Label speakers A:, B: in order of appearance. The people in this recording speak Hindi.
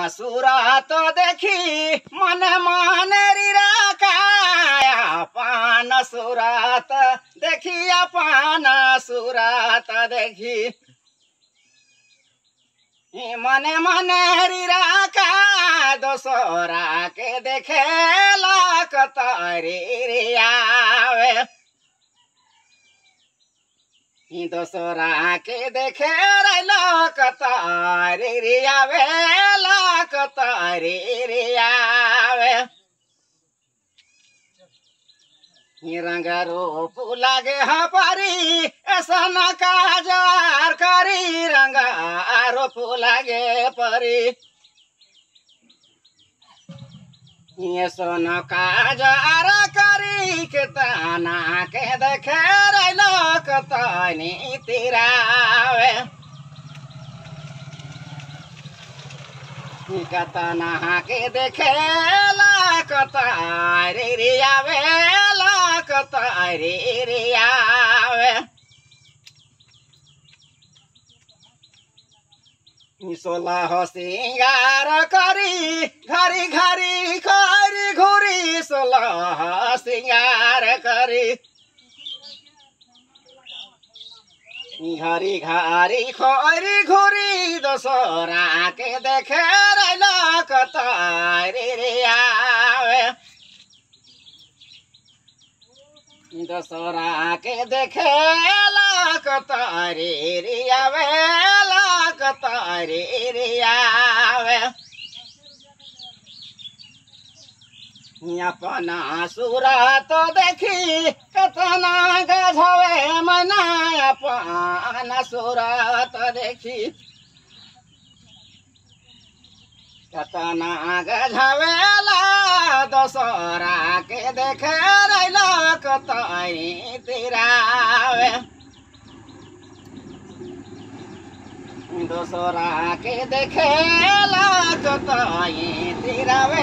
A: सुरत देखी मन मन रिराकाया पान सुरत देखी अपन सुरत देखी। मन मने रिराका दोसरा के देखे लाक तारी रियावे ही दोसरा के देखे लाक रियावे लाक तारी रियावे ही रंग रूप काजार करी, रंग रूप लागे परी। ये सोन करी के तना के देखे लोक तनी तिरावे कतना के देखे तारी रियावे लाक तारी रियावे सोलह सिंगार करी, घरी घरी खरी घुरी सोलह सिंगार करी। घरी घरी खरी घुरी दोसरा के देखे लोक तारी रियावे दोसरा के देखे लाक तारी रियावे लाक तारी रियावे अपना सुरत देखी कतना गझवे मना अपना सुरत देखी कतना गझवेला दोसरा के देखे रैलक तई तिरावे। दोसरा के देखे लाक तई तिरावे